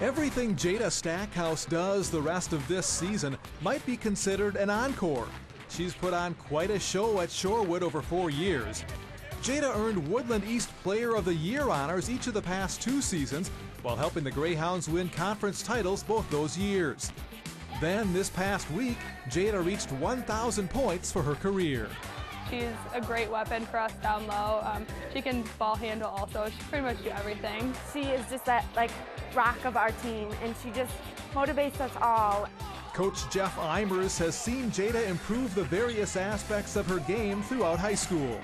Everything Jada Stackhouse does the rest of this season might be considered an encore. She's put on quite a show at Shorewood over four years. Jada earned Woodland East Player of the Year honors each of the past two seasons while helping the Greyhounds win conference titles both those years. Then, this past week, Jada reached 1,000 points for her career. She's a great weapon for us down low. Um, she can ball handle also. She pretty much do everything. She is just that like rock of our team, and she just motivates us all. Coach Jeff Eimers has seen Jada improve the various aspects of her game throughout high school.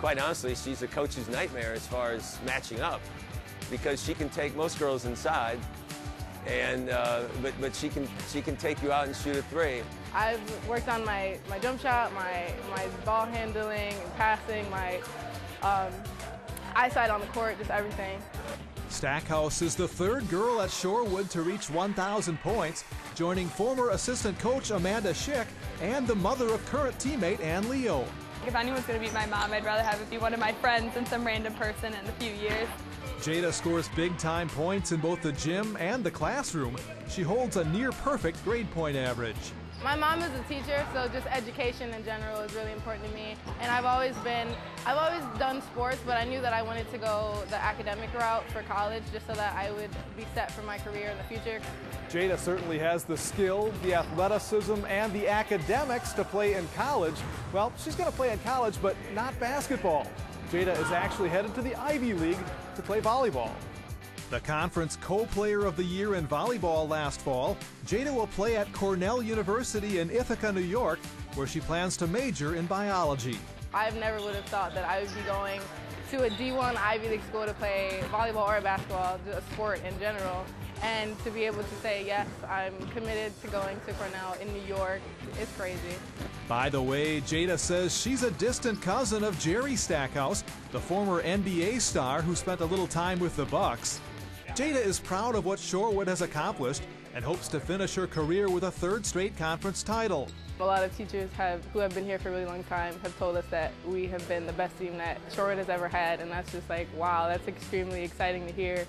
Quite honestly, she's a coach's nightmare as far as matching up because she can take most girls inside and uh, but but she can she can take you out and shoot a three. I've worked on my, my jump shot, my my ball handling, and passing, my um, eyesight on the court, just everything. Stackhouse is the third girl at Shorewood to reach 1,000 points, joining former assistant coach Amanda Schick and the mother of current teammate Ann Leo. If anyone's going to beat my mom, I'd rather have it be one of my friends than some random person in a few years. Jada scores big time points in both the gym and the classroom. She holds a near perfect grade point average. My mom is a teacher, so just education in general is really important to me. And I've always been, I've always done sports, but I knew that I wanted to go the academic route for college just so that I would be set for my career in the future. Jada certainly has the skill, the athleticism, and the academics to play in college. Well, she's going to play in college, but not basketball. Jada is actually headed to the Ivy League to play volleyball. The conference co-player of the year in volleyball last fall, Jada will play at Cornell University in Ithaca, New York, where she plans to major in biology. I never would have thought that I would be going to a D1 Ivy League school to play volleyball or basketball, a sport in general. And to be able to say, yes, I'm committed to going to Cornell in New York, is crazy. By the way, Jada says she's a distant cousin of Jerry Stackhouse, the former NBA star who spent a little time with the Bucks. Jada is proud of what Shorewood has accomplished and hopes to finish her career with a third straight conference title. A lot of teachers have, who have been here for a really long time have told us that we have been the best team that Shorewood has ever had, and that's just like, wow, that's extremely exciting to hear.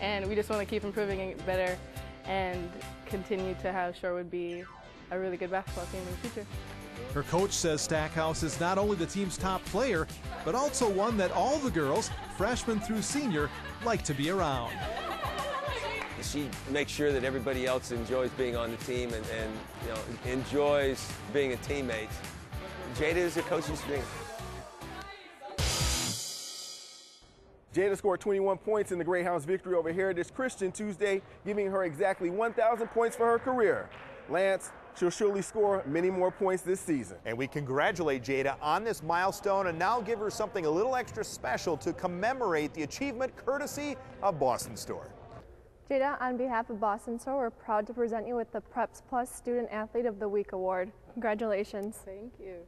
And we just want to keep improving it better and continue to have Shorewood be a really good basketball team in the future. Her coach says Stackhouse is not only the team's top player, but also one that all the girls, freshman through senior, like to be around. She makes sure that everybody else enjoys being on the team and, and you know enjoys being a teammate. Jada is a coach's dream. Jada scored 21 points in the Greyhounds' victory over Heritage Christian Tuesday, giving her exactly 1,000 points for her career. Lance, she'll surely score many more points this season. And we congratulate Jada on this milestone and now give her something a little extra special to commemorate the achievement courtesy of Boston Store. Jada, on behalf of Boston Store, we're proud to present you with the Preps Plus Student Athlete of the Week Award. Congratulations. Thank you.